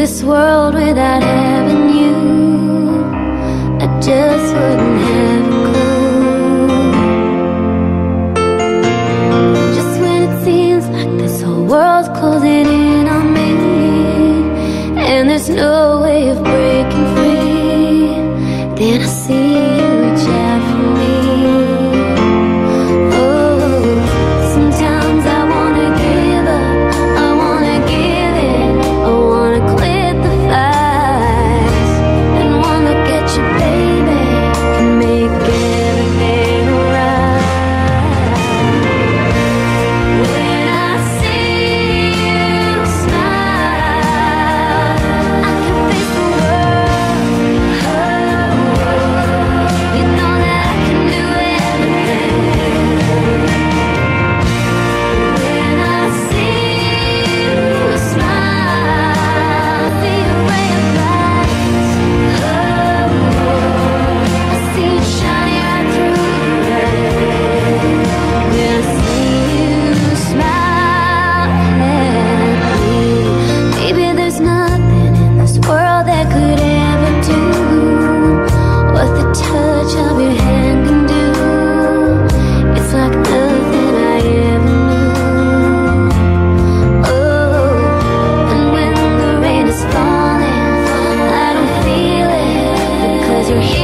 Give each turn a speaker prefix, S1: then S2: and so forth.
S1: this world without having you. I just wouldn't have a clue. Just when it seems like this whole world's closing in on me, and there's no way of breaking free, then I see. your